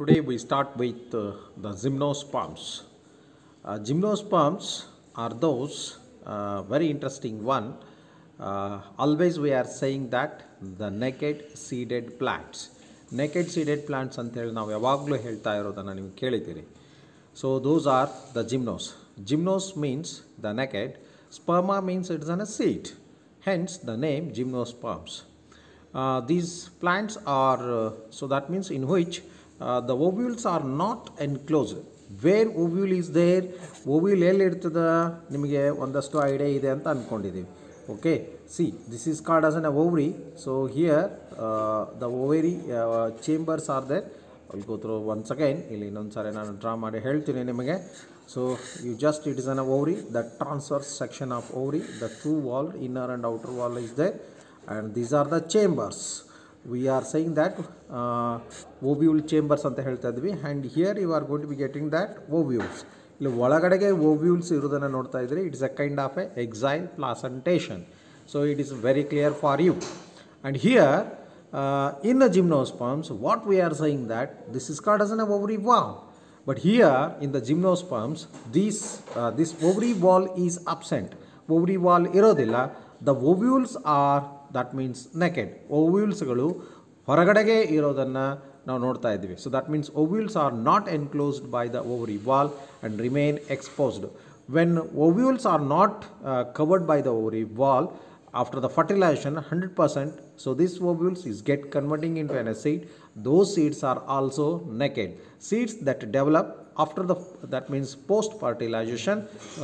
today we start with uh, the gymnosperms. Uh, gymnosperms are those uh, very interesting one. Uh, always we are saying that the naked seeded plants. Naked seeded plants ಅಂತೇಳಿ ನಾವು ಯಾವಾಗಲೂ ಹೇಳ್ತಾ ಇರೋದನ್ನು ನೀವು ಕೇಳಿದ್ದೀರಿ so those are the gymnos gymnos means the naked sperma means it's an a seed hence the name gymnosperms Uh, these plants are, uh, so that means in which ovules are not enclose where ovule is there ovule ಎಲ್ಲಿರ್ತದೆ ನಿಮಗೆ ಒಂದಷ್ಟು idea ಇದೆ ಅಂತ ಅಂದ್ಕೊಂಡಿದ್ದೀವಿ okay see this is called as an ovary so here the ovary chambers are there ಅಲ್ಲಿ ಕೂತ್ರು once again ಇಲ್ಲಿ ಇನ್ನೊಂದು ಸಾರಿ ನಾನು ಡ್ರಾ ಮಾಡಿ ಹೇಳ್ತೀನಿ ನಿಮಗೆ. So you just it is an ovary the transverse section of ovary the two wall inner and outer wall is there and these are the chambers. We are saying that uh, ovule chambers ಅಂತ ಹೇಳ್ತಾ ಇದ್ವಿ. And here you are going to be getting that ovules ಇಲ್ಲಿ ಒಳಗಡೆಗೆ ovules ಇರೋದನ್ನು ನೋಡ್ತಾ ಇದ್ರಿ. It's a kind of a axile placentation so it is very clear for you and here in the gymnosperms what we are saying that this is called as an ovary wow But here in the gymnosperms, this, uh, this ovary wall is absent. Ovary wall ಇರೋದಿಲ್ಲ the ovules are that means naked ಓವ್ಯೂಲ್ಸ್ಗಳು ಹೊರಗಡೆಗೆ ಇರೋದನ್ನು ನಾವು ನೋಡ್ತಾ ಇದ್ದೀವಿ so that means ovules are not enclosed by the ovary wall and remain exposed when ovules are not covered by the ovary wall after the fertilization 100% so this ovules is get converting into an seed those seeds are also naked seeds that develop after the that means post fertilization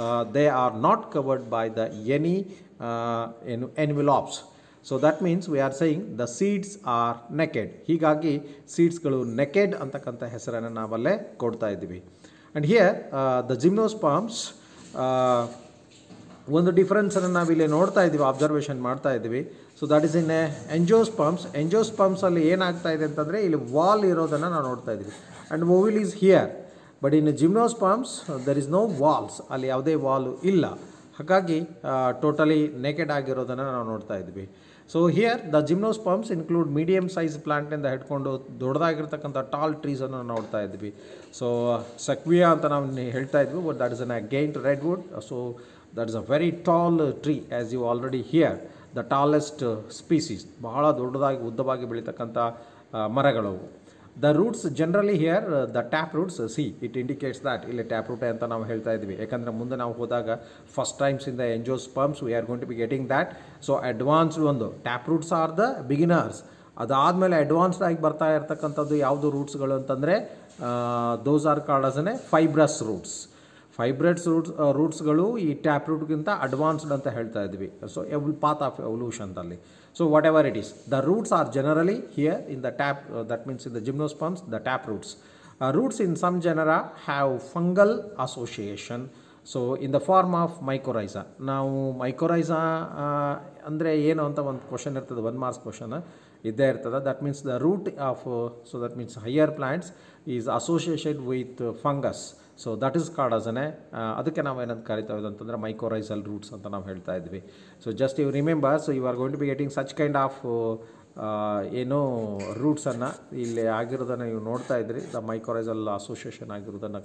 uh, they are not covered by the any uh, en- envelopes So that means we are saying the seeds are naked ಹೀಗಾಗಿ ಸೀಡ್ಸ್ಗಳು naked ಅಂತಕ್ಕಂಥ ಹೆಸರನ್ನು ನಾವಲ್ಲೇ ಕೊಡ್ತಾ ಇದ್ದೀವಿ. And here the gymnosperms ಒಂದು ಡಿಫ್ರೆನ್ಸನ್ನು ನಾವಿಲ್ಲಿ ನೋಡ್ತಾ ಇದ್ದೀವಿ ಅಬ್ಸರ್ವೇಷನ್ ಮಾಡ್ತಾ ಇದ್ದೀವಿ. So that is in a angiosperms ಎಂಜೋಸ್ಪಮ್ಸಲ್ಲಿ ಏನಾಗ್ತಾ ಇದೆ ಅಂತಂದರೆ ಇಲ್ಲಿ ವಾಲ್ ಇರೋದನ್ನು ನಾವು ನೋಡ್ತಾ ಇದ್ದೀವಿ. And ovule is here but in gymnosperms there is no walls ಅಲ್ಲಿ ಯಾವುದೇ ವಾಲು ಇಲ್ಲ. ಹಾಗಾಗಿ ಟೋಟಲಿ ನೆಕೆಡ್ ಆಗಿರೋದನ್ನು ನಾವು ನೋಡ್ತಾ ಇದ್ವಿ so here the gymnosperms include medium size ಪ್ಲಾಂಟಿಂದ ಹಿಡ್ಕೊಂಡು ದೊಡ್ಡದಾಗಿರ್ತಕ್ಕಂಥ ಟಾಲ್ ಟ್ರೀಸನ್ನು ನೋಡ್ತಾ ಇದ್ವಿ. ಸೊ ಸಕ್ವಿಯಾ ಅಂತ ನಾವು ಹೇಳ್ತಾ ಇದ್ವಿ but that is an a giant redwood so that is a very tall tree as you already hear the tallest species ಬಹಳ ದೊಡ್ಡದಾಗಿ, ಉದ್ದವಾಗಿ ಬೆಳೀತಕ್ಕಂಥ ಮರಗಳವು. The roots generally here the tap roots see it indicates that ಇಲ್ಲಿ tap root ಅಂತ ನಾವು ಹೇಳ್ತಾ ಇದ್ವಿ ಯಾಕಂದರೆ ಮುಂದೆ ನಾವು ಹೋದಾಗ first times in the angiosperms we are going to be getting that so advanced ಒಂದು tap roots are the beginners ಅದಾದಮೇಲೆ ಅಡ್ವಾನ್ಸ್ಡ್ ಆಗಿ ಬರ್ತಾ ಇರ್ತಕ್ಕಂಥದ್ದು ಯಾವುದು ರೂಟ್ಸ್ಗಳು ಅಂತಂದರೆ those are called as a fibrous roots fibrous roots ರೂಟ್ಸ್ಗಳು ಈ ಟ್ಯಾಪ್ ರೂಟ್ಗಿಂತ ಅಡ್ವಾನ್ಸ್ಡ್ ಅಂತ ಹೇಳ್ತಾ ಇದ್ವಿ. ಸೊ ಎವ್ path of ಎವಲ್ಯೂಷನ್ದಲ್ಲಿ so whatever it is the roots are generally here in the tap that means in the gymnosperms the tap roots roots in some genera have fungal association so in the form of mycorrhiza ನಾವು mycorrhiza ಅಂದರೆ ಏನು ಅಂತ ಒಂದು question ಇರ್ತದೆ one marks question ಇದ್ದೇ ಇರ್ತದೆ. That means the root of so that means higher plants is associated with fungus so that is called as a ಅದಕ್ಕೆ ನಾವು ಏನಂತ ಕರಿತಾ ಅಂತಂದರೆ ಮೈಕೋರೈಸಲ್ ರೂಟ್ಸ್ ಅಂತ ನಾವು ಹೇಳ್ತಾ ಇದ್ವಿ. So just you remember so you are going to be getting such kind of ಏನೋ ರೂಟ್ಸನ್ನು ಇಲ್ಲಿ ಆಗಿರೋದನ್ನು ನೀವು ನೋಡ್ತಾ ಇದ್ರಿ. ದ ಮೈಕೋರೈಸಲ್ ಅಸೋಸಿಯೇಷನ್ ಆಗಿರೋದನ್ನು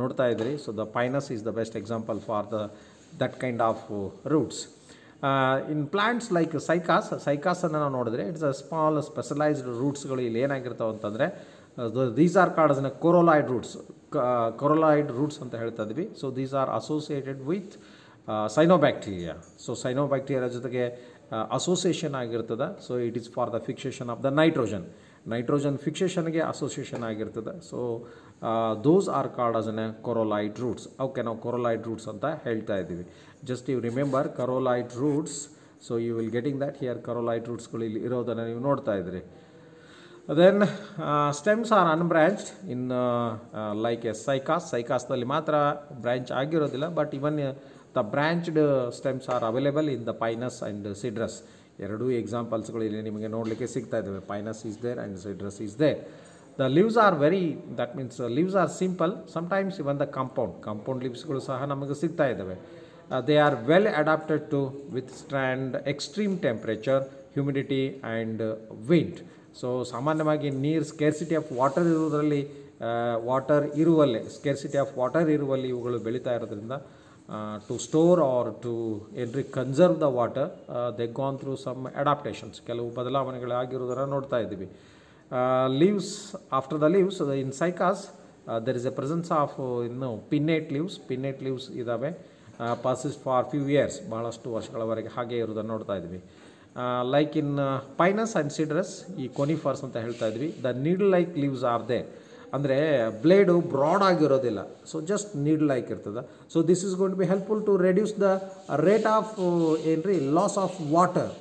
ನೋಡ್ತಾ ಇದ್ದೀರಿ so the pinus is the best example for the that kind of roots in plants like cycas ಸೈಕಾಸನ್ನು ನಾವು ನೋಡಿದ್ರೆ ಇಟ್ಸ್ ಅ ಸ್ಮಾಲ್ ಸ್ಪೆಷಲೈಸ್ಡ್ ರೂಟ್ಸ್ಗಳು ಇಲ್ಲಿ ಏನಾಗಿರ್ತಾವೆ ಅಂತಂದರೆ these are called as coralloid roots coralloid roots ಅಂತ ಹೇಳ್ತಾ ಇದ್ವಿ. So these are associated with cyanobacteria so cyanobacteria ಜೊತೆಗೆ ಅಸೋಸಿಯೇಷನ್ ಆಗಿರ್ತದೆ. So it is for the fixation of the nitrogen nitrogen ಫಿಕ್ಸೇಷನ್ಗೆ association ಆಗಿರ್ತದೆ. So those are called as an coralloid roots okay ನಾವು coralloid roots ಅಂತ ಹೇಳ್ತಾ ಇದ್ದೀವಿ. Just you remember coralloid roots so you will getting that here coralloid ರೂಟ್ಸ್ಗಳು ಇಲ್ಲಿ ಇರೋದನ್ನು ನೀವು ನೋಡ್ತಾ ಇದ್ರಿ. Then stems are unbranched in like a cycas ಸೈಕಾಸ್ನಲ್ಲಿ ಮಾತ್ರ ಬ್ರ್ಯಾಂಚ್ ಆಗಿರೋದಿಲ್ಲ but even the branched stems are available in the pinus and cedrus ಎರಡೂ ಎಕ್ಸಾಂಪಲ್ಸ್ಗಳು ಇಲ್ಲಿ ನಿಮಗೆ ನೋಡಲಿಕ್ಕೆ ಸಿಗ್ತಾ ಇದ್ದಾವೆ. Pinus is there and cedrus is there the leaves are very that means leaves are simple sometimes even the compound compound ಲೀವ್ಸ್ಗಳು ಸಹ ನಮಗೆ ಸಿಗ್ತಾ ಇದ್ದಾವೆ. They are well adapted to withstand extreme temperature humidity and wind so ಸಾಮಾನ್ಯವಾಗಿ ನೀರು scarcity of water ಇರುವುದರಲ್ಲಿ water ಇರುವಲ್ಲೇ scarcity of water ಇರುವಲ್ಲಿ ಇವುಗಳು ಬೆಳೀತಾ ಇರೋದ್ರಿಂದ ಟು ಸ್ಟೋರ್ ಆರ್ ಟು ಏನ್ರಿ conserve the water they gone through some adaptations ಕೆಲವು ಬದಲಾವಣೆಗಳಾಗಿರೋದನ್ನು ನೋಡ್ತಾ ಇದ್ದೀವಿ. Leaves after the leaves in cycas there is a presence of ಇನ್ನು ಪಿನ್ನೇಟ್ ಲೀವ್ಸ್ ಪಿನ್ನೇಟ್ ಲೀವ್ಸ್ ಇದ್ದಾವೆ ಪಾಸಿಸ್ ಫಾರ್ ಫ್ಯೂ ಇಯರ್ಸ್ ಭಾಳಷ್ಟು ವರ್ಷಗಳವರೆಗೆ ಹಾಗೆ ಇರೋದನ್ನು ನೋಡ್ತಾ ಇದ್ವಿ like in Pinus and Cedrus ಈ ಕೊನಿಫರ್ಸ್ ಅಂತ ಹೇಳ್ತಾ ಇದ್ವಿ the needle like leaves are they ಅಂದರೆ ಬ್ಲೇಡು ಬ್ರಾಡ್ ಆಗಿರೋದಿಲ್ಲ. ಸೊ ಜಸ್ಟ್ ನೀಡ್ ಲೈಕ್ ಇರ್ತದೆ so this is gonna be helpful to reduce the rate of ಏನ್ರಿ loss of water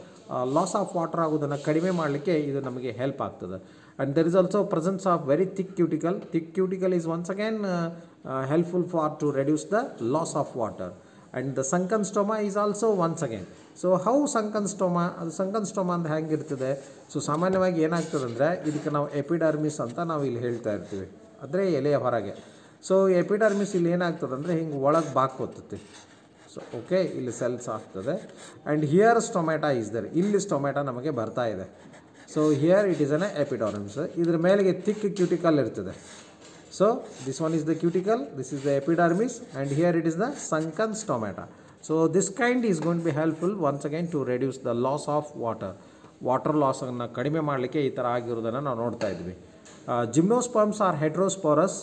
loss of water ಆಗೋದನ್ನು ಕಡಿಮೆ ಮಾಡಲಿಕ್ಕೆ ಇದು ನಮಗೆ ಹೆಲ್ಪ್ ಆಗ್ತದೆ. And there is also presence of very thick cuticle thick cuticle is once again helpful for to reduce the loss of water and the sunken stoma is also once again so how sunken stoma ಅದು sunken stoma ಅಂತ ಹೆಂಗಿರ್ತದೆ? So ಸಾಮಾನ್ಯವಾಗಿ ಏನಾಗ್ತದೆ ಅಂದರೆ ಇದಕ್ಕೆ ನಾವು epidermis ಅಂತ ನಾವು ಇಲ್ಲಿ ಹೇಳ್ತಾ ಇರ್ತೀವಿ. ಅಂದರೆ ಎಲೆಯ ಹೊರಗೆ. ಸೊ ಎಪಿಡರ್ಮಿಸ್ ಇಲ್ಲಿ ಏನಾಗ್ತದೆ ಅಂದರೆ ಹಿಂಗೆ ಒಳಗೆ ಬಾಕೋತತಿ ಸೊ ಓಕೆ ಇಲ್ಲಿ ಸೆಲ್ಸ್ ಆಗ್ತದೆ. And here stomata is there ಇಲ್ಲಿ ಸ್ಟೊಮ್ಯಾಟಾ ನಮಗೆ ಬರ್ತಾ ಇದೆ. So here it is an epidermis ಇದ್ರ ಮೇಲೆಗೆ ಥಿಕ್ ಕ್ಯೂಟಿಕಲ್ ಇರ್ತದೆ. So this one is the cuticle this is the epidermis and here it is the sunken stomata so this kind is going be helpful once again to reduce the loss of water water ಲಾಸನ್ನು ಕಡಿಮೆ ಮಾಡಲಿಕ್ಕೆ ಈ ಥರ ಆಗಿರೋದನ್ನು ನಾವು ನೋಡ್ತಾ ಇದ್ವಿ. Gymnosperms are heterosporous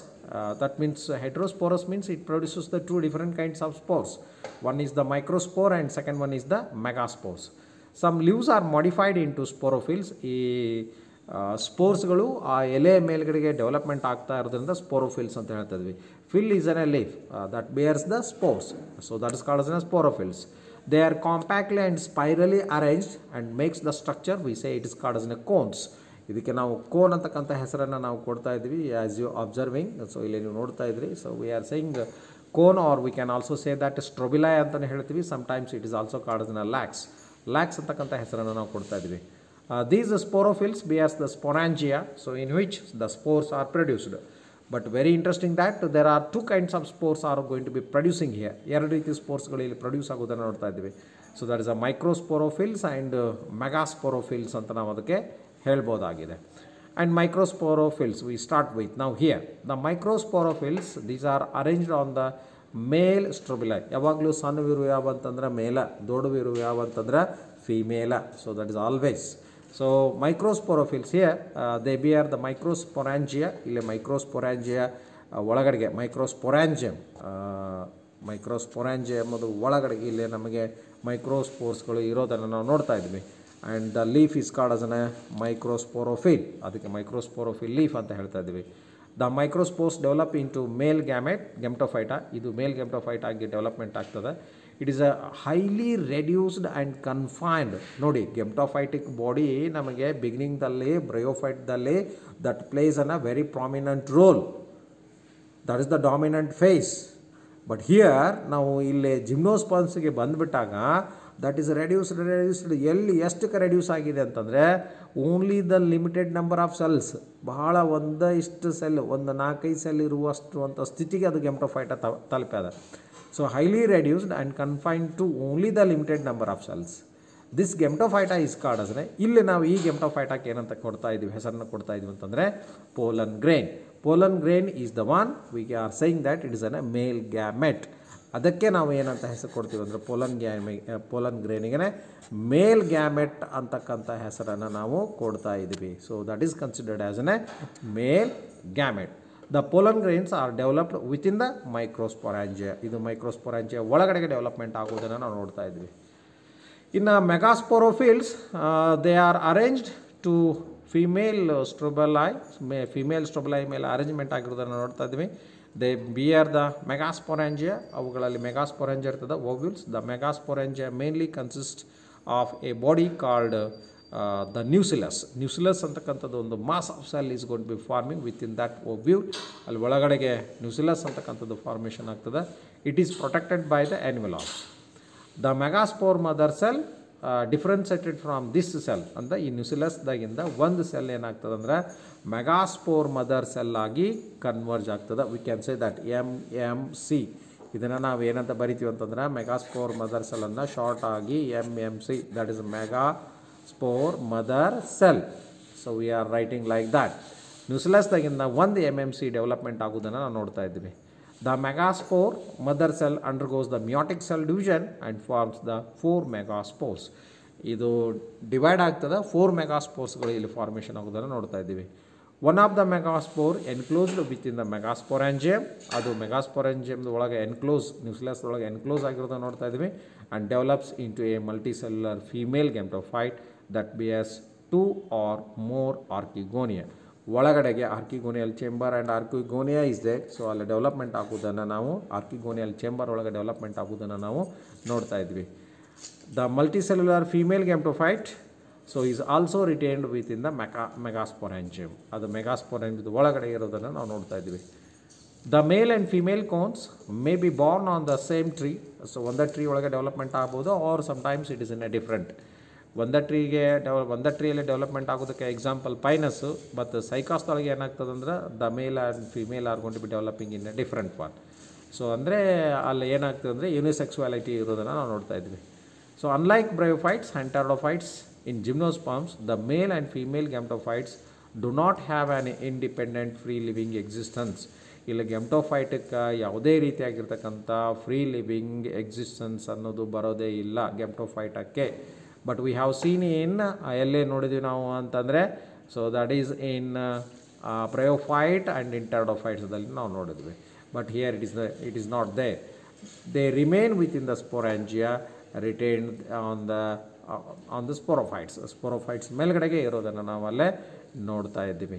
that means heterosporous means it produces the two different kinds of spores one is the microspore and second one is the megaspores some leaves are modified into sporophylls ಈ ಸ್ಪೋರ್ಸ್ಗಳು ಆ ಎಲೆ ಮೇಲ್ಗಡೆಗೆ development ಆಗ್ತಾ ಇರೋದ್ರಿಂದ sporophylls ಅಂತ ಹೇಳ್ತಿದ್ವಿ phyll is an a leaf that bears the spores so that is called as sporophylls they are compactly and spirally arranged and makes the structure we say it is called as a cones ಇದಕ್ಕೆ ನಾವು cone ಅಂತಕ್ಕಂಥ ಹೆಸರನ್ನು ನಾವು ಕೊಡ್ತಾ ಇದ್ವಿ as you observing so ಇಲ್ಲಿ ನೀವು ನೋಡ್ತಾ ಇದ್ರಿ. So we are saying cone or we can also say that strobili ಅಂತಲೇ ಹೇಳ್ತೀವಿ. Sometimes it is also called a lax lax ಅಂತಕ್ಕಂಥ ಹೆಸರನ್ನು ನಾವು ಕೊಡ್ತಾ ಇದ್ವಿ. These sporophylls bears the sporangia so in which the spores are produced but very interesting that there are two kinds of spores are going to be producing here ಎರಡು ರೀತಿ ಸ್ಪೋರ್ಟ್ಸ್ಗಳು ಇಲ್ಲಿ produce ಆಗೋದನ್ನು ನೋಡ್ತಾ ಇದ್ದೀವಿ. So that is a microsporophylls and megasporophylls ಅಂತ ನಾವು ಅದಕ್ಕೆ ಹೇಳ್ಬೋದಾಗಿದೆ. And microsporophylls we start with ನಾವು here the microsporophylls these are arranged on the male strobili ಯಾವಾಗಲೂ ಸಣ್ಣವಿರು ಯಾವ ಅಂತಂದ್ರೆ ಮೇಲ ದೊಡ್ಡವಿರು ಯಾವ ಅಂತಂದ್ರೆ female so that is always so microsporophylls here they be are the microsporangia ಇಲ್ಲಿ ಮೈಕ್ರೋಸ್ಪೊರಾಂಜಿಯಾ ಒಳಗಡೆಗೆ ಮೈಕ್ರೋಸ್ಪೊರಾಂಜಿಯಮ್ ಮೈಕ್ರೋಸ್ಪೊರಾಂಜಿಯಾ ಎಂಬುದು ಒಳಗಡೆಗೆ ಇಲ್ಲಿ ನಮಗೆ ಮೈಕ್ರೋಸ್ಪೋರ್ಸ್ಗಳು ಇರೋದನ್ನು ನಾವು ನೋಡ್ತಾ ಇದ್ವಿ. And the leaf is called as an microsporophyll ಅದಕ್ಕೆ ಮೈಕ್ರೋಸ್ಪೋರೋಫಿಲ್ ಲೀಫ್ ಅಂತ ಹೇಳ್ತಾ ಇದ್ವಿ. The microspores develop into male gamete gametophyte ಇದು ಮೇಲ್ ಗೆಮ್ಟೋಫೈಟ್ ಆಗಿ ಡೆವಲಪ್ಮೆಂಟ್ ಆಗ್ತದೆ. It is a highly reduced and confined ನೋಡಿ ಗೆಮ್ಟೋಫೈಟಿಕ್ ಬಾಡಿ ನಮಗೆ ಬಿಗಿನಿಂಗ್ದಲ್ಲಿ ಬ್ರಯೋಫೈಟ್ದಲ್ಲಿ that plays an a very prominent role that is the dominant phase but here ನಾವು ಇಲ್ಲಿ ಜಿಮ್ನೋಸ್ಪಾನ್ಸ್ಗೆ ಬಂದುಬಿಟ್ಟಾಗ ದಟ್ ಈಸ್ ರೆಡ್ಯೂಸ್ಡ್ ರೆಡ್ಯೂಸ್ಡ್ ಎಲ್ಲಿ ಎಷ್ಟಕ್ಕೆ ರೆಡ್ಯೂಸ್ ಆಗಿದೆ ಅಂತಂದರೆ only the limited number of cells ಬಹಳ ಒಂದು ಇಷ್ಟು ಸೆಲ್ ಒಂದು ನಾಲ್ಕೈದು ಸೆಲ್ ಇರುವಷ್ಟು ಅಂತ ಸ್ಥಿತಿಗೆ ಅದು ಗೆಮ್ಟೋಫೈಟ ತಲುಪ್ಯದ. So highly reduced and confined to only the limited number of cells this gametophyte is called ಅಂದರೆ ಇಲ್ಲಿ ನಾವು ಈ ಗೆಮ್ಟೋಫೈಟಾಕ್ಕೆ ಏನಂತ ಕೊಡ್ತಾ ಇದ್ದೀವಿ ಹೆಸರನ್ನು ಕೊಡ್ತಾ ಇದ್ದೀವಿ ಅಂತಂದರೆ pollen grain. Pollen grain is the one we are saying that it is an male gamete ಅದಕ್ಕೆ ನಾವು ಏನಂತ ಹೆಸರು ಕೊಡ್ತೀವಿ ಅಂದರೆ ಪೋಲನ್ ಗ್ಯಾಮೆ ಪೋಲನ್ ಗ್ರೇನಿಗೆ ಮೇಲ್ ಗ್ಯಾಮೆಟ್ ಅಂತಕ್ಕಂಥ ಹೆಸರನ್ನು ನಾವು ಕೊಡ್ತಾ ಇದ್ದೀವಿ so that is considered as an a male gamete the pollen grains are developed within the microsporangia ಇದು ಮೈಕ್ರೋಸ್ಪೊರಾಂಜಿಯಾ ಒಳಗಡೆಗೆ ಡೆವಲಪ್ಮೆಂಟ್ ಆಗೋದನ್ನು ನಾವು ನೋಡ್ತಾ ಇದ್ವಿ. ಇನ್ನು megasporophylls they are arranged to female strobili May female strobili ಮೇಲೆ ಅರೇಂಜ್ಮೆಂಟ್ ಆಗಿರೋದನ್ನು ನೋಡ್ತಾ ಇದ್ವಿ. They be are the megasporangia ಅವುಗಳಲ್ಲಿ ಮೆಗಾಸ್ಪೊರಾಂಜಿಯಾ ಇರ್ತದೆ ovules the megasporangia mainly consist of a body called the nucellus nucellus ಅಂತಕ್ಕಂಥದ್ದು ಒಂದು mass of cell is got be forming within that view ಅಲ್ಲಿ ಒಳಗಡೆಗೆ ನ್ಯೂಸಿಲಸ್ ಅಂತಕ್ಕಂಥದ್ದು ಫಾರ್ಮೇಷನ್ ಆಗ್ತದೆ. It is protected by the animals the megaspore mother cell differentiated from this cell ಅಂದರೆ ಈ ನ್ಯೂಸಿಲಸ್ದಾಗಿಂದ ಒಂದು ಸೆಲ್ ಏನಾಗ್ತದೆ ಅಂದರೆ ಮೆಗಾಸ್ಪೋರ್ ಮದರ್ ಸೆಲ್ ಆಗಿ ಕನ್ವರ್ಜ್ ಆಗ್ತದೆ. We can say that M M C ಇದನ್ನು ನಾವು ಏನಂತ ಬರಿತೀವಿ ಅಂತಂದ್ರೆ ಮೆಗಾಸ್ಪೋರ್ ಮದರ್ ಸೆಲ್ಲನ್ನು ಶಾರ್ಟ್ ಆಗಿ M M C that is megaspore mother cell so we are writing like that ನ್ಯೂಸ್ಲೆಸ್ದಾಗಿಂದ ಒಂದು ಎಂ ಎಂ ಸಿ ಡೆವಲಪ್ಮೆಂಟ್ ಆಗೋದನ್ನು ನಾವು ನೋಡ್ತಾ ಇದ್ದೀವಿ. The megaspore mother cell undergoes the meiotic cell division and forms the four megaspores ಇದು divide ಆಗ್ತದೆ four ಮೆಗಾಸ್ಪೋರ್ಸ್ಗಳು ಇಲ್ಲಿ formation ಆಗೋದನ್ನು ನೋಡ್ತಾ ಇದ್ದೀವಿ. One of the megaspore enclosed within the megasporangium ಅದು ಮೆಗಾಸ್ಪೊರೆಂಜಿಯಮ್ದ ಒಳಗೆ ಎನ್ಕ್ಲೋಸ್ ನ್ಯೂಸ್ಲೆಸ್ ಒಳಗೆ ಎನ್ಕ್ಲೋಸ್ ಆಗಿರೋದನ್ನು ನೋಡ್ತಾ ಇದ್ದೀವಿ. And develops into a multicellular female gametophyte that bears two or more archegonia ಒಳಗಡೆಗೆ archegonial chamber and archegonia is they so ಅಲ್ಲಿ ಡೆವಲಪ್ಮೆಂಟ್ ಆಗೋದನ್ನು ನಾವು ಆರ್ಕಿಗೋನಿಯಲ್ ಚೇಂಬರ್ ಒಳಗೆ ಡೆವಲಪ್ಮೆಂಟ್ ಆಗೋದನ್ನು ನಾವು ನೋಡ್ತಾ ಇದ್ವಿ. The multicellular female gametophyte so is also retained within the mega megasporangium ಅದು ಮೆಗಾಸ್ಪೊರೆಂಜಿಯದ ಒಳಗಡೆ ಇರೋದನ್ನು ನಾವು ನೋಡ್ತಾ ಇದ್ವಿ. The male and female cones may be borne on the same tree so ಒಂದೇ ಟ್ರೀ ಒಳಗೆ ಡೆವಲಪ್ಮೆಂಟ್ ಆಗ್ಬೋದು or sometimes it is in a different ಒಂದೇ ಟ್ರೀಗೆ ಡೆವ ಒಂದೇ ಟ್ರೀಯಲ್ಲಿ ಡೆವಲಪ್ಮೆಂಟ್ ಆಗೋದಕ್ಕೆ ಎಕ್ಸಾಂಪಲ್ ಪೈನಸ್ಸು ಮತ್ತು ಏನಾಗ್ತದೆ ಅಂದ್ರೆ the male and female are be developing in a different for so ಅಂದರೆ ಅಲ್ಲಿ ಏನಾಗ್ತದೆ ಅಂದರೆ ಯೂನಿಸೆಕ್ಸುವಾಲಿಟಿ ಇರೋದನ್ನು ನಾವು ನೋಡ್ತಾ ಇದ್ವಿ. So unlike bryophytes and pteridophytes in gymnosperms the male and female gametophytes do not have an independent free living existence ಇಲ್ಲಿ ಗೆಮ್ಟೋಫೈಟಕ್ಕೆ ಯಾವುದೇ ರೀತಿಯಾಗಿರ್ತಕ್ಕಂಥ ಫ್ರೀ ಲಿವಿಂಗ್ ಎಕ್ಸಿಸ್ಟೆನ್ಸ್ ಅನ್ನೋದು ಬರೋದೇ ಇಲ್ಲ ಗೆಮ್ಟೋಫೈಟಕ್ಕೆ but we have seen in ಎಲ್ಲೇ ನೋಡಿದ್ವಿ ನಾವು ಅಂತಂದರೆ so that is in bryophyte and in ಟರ್ಡೋಫೈಟ್ಸ್ದಲ್ಲಿ ನಾವು ನೋಡಿದ್ವಿ. But here it is it is not they they remain within the sporangia retain on the on the sporophytes sporophytes ಮೇಲ್ಗಡೆಗೆ ಇರೋದನ್ನು ನಾವಲ್ಲೇ ನೋಡ್ತಾ ಇದ್ದೀವಿ.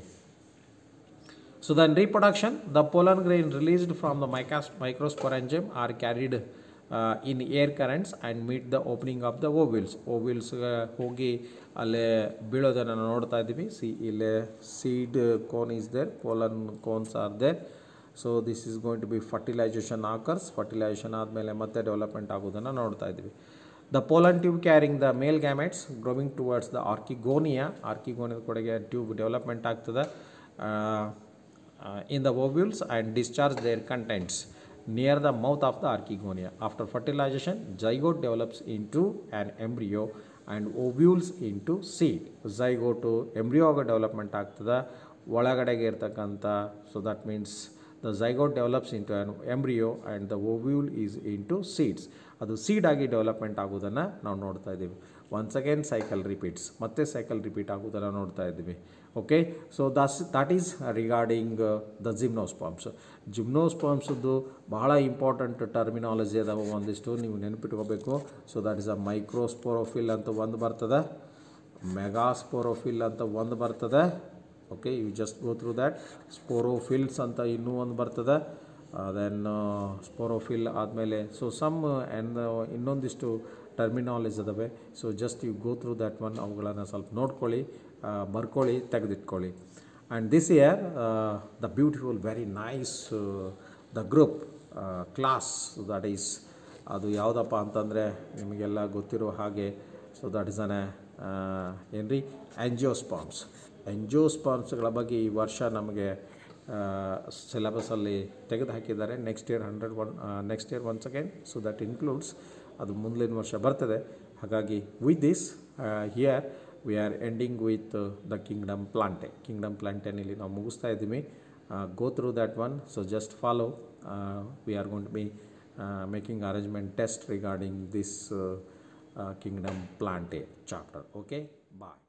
So then reproduction the pollen grain released from the ಮೈಕಾಸ್ microsporangium are carried uh, air currents and meet the opening of the ovules uh, ಹೋಗಿ ಅಲ್ಲೇ ಬೀಳೋದನ್ನು ನೋಡ್ತಾ ಇದ್ದೀವಿ see ಇಲ್ಲೇ seed cone is there pollen cones are there so this is going to be fertilisation occurs fertilisation ಆದಮೇಲೆ ಮತ್ತೆ development ಆಗೋದನ್ನು ನೋಡ್ತಾ ಇದ್ದೀವಿ the pollen tube carrying the male gametes growing towards the archegonia ಆರ್ಕಿಗೋನಿಯದ ಕಡೆಗೆ ಟ್ಯೂಬ್ ಡೆವಲಪ್ಮೆಂಟ್ ಆಗ್ತದೆ in the ovules and discharge their contents. Near the mouth of the archegonia. After fertilization, zygote develops into an embryo and ovules into seed. zygote embryo development ಆಗ್ತದೆ ಒಳಗಡೆಗೆ ಇರ್ತಕ್ಕಂಥ so that means the zygote develops into an embryo and the ovule is into seeds ಅದು ಸೀಡಾಗಿ development ಆಗೋದನ್ನು ನಾವು ನೋಡ್ತಾ ಇದ್ದೀವಿ once again cycle repeats ಮತ್ತೆ ಸೈಕಲ್ ರಿಪೀಟ್ ಆಗೋದನ್ನು ನೋಡ್ತಾ ಇದ್ದೀವಿ. Okay so thus that is regarding the gymnosperms ಜಿಮ್ನೋಸ್ಪಾಮ್ಸದ್ದು ಬಹಳ ಇಂಪಾರ್ಟೆಂಟ್ ಟರ್ಮಿನಾಲಜಿ ಅದಾವ ಒಂದಿಷ್ಟು ನೀವು ನೆನಪಿಟ್ಕೋಬೇಕು. So that is a microsporophyll ಅಂತ ಒಂದು ಬರ್ತದೆ. ಮೆಗಾಸ್ಪೋರೋಫಿಲ್ ಅಂತ ಒಂದು ಬರ್ತದೆ. Okay you just go through that sporophylls ಅಂತ ಇನ್ನೂ ಒಂದು ಬರ್ತದೆ. ದೆನ್ ಸ್ಪೋರೋಫಿಲ್ ಆದಮೇಲೆ ಸೊ ಸಮ್ ಆ್ಯಂಡ್ ಇನ್ನೊಂದಿಷ್ಟು ಟರ್ಮಿನಾಲಜಿ ಅದಾವೆ so just you go through that one ಅವುಗಳನ್ನು ಸ್ವಲ್ಪ ನೋಡ್ಕೊಳ್ಳಿ ಬರ್ಕೊಳ್ಳಿ ತೆಗೆದಿಟ್ಕೊಳ್ಳಿ. And this year the beautiful very nice the group class that is ಅದು ಯಾವುದಪ್ಪ ಅಂತಂದರೆ ನಿಮಗೆಲ್ಲ ಗೊತ್ತಿರೋ ಹಾಗೆ ಸೊ ದಟ್ ಇಸ್ ಅನ್ ಏನು ರೀ ಆ್ಯಂಜಿಯೋಸ್ಪಾಮ್ಸ್ ಆ್ಯಂಜಿಯೋಸ್ಪಾಮ್ಸ್ಗಳ ಬಗ್ಗೆ ಈ ವರ್ಷ ನಮಗೆ ಸಿಲೆಬಸಲ್ಲಿ ತೆಗೆದು ಹಾಕಿದ್ದಾರೆ next year hundred one next year once again so that includes ಅದು ಮುಂದಿನ ವರ್ಷ ಬರ್ತದೆ. ಹಾಗಾಗಿ with this here we are ending with the kingdom Plantae kingdom ಪ್ಲಾಂಟೆನಲ್ಲಿ ನಾವು ಮುಗಿಸ್ತಾ ಇದ್ದೀವಿ. Go through that one so just follow we are gonna be making arrangement test regarding this kingdom Plantae chapter okay bye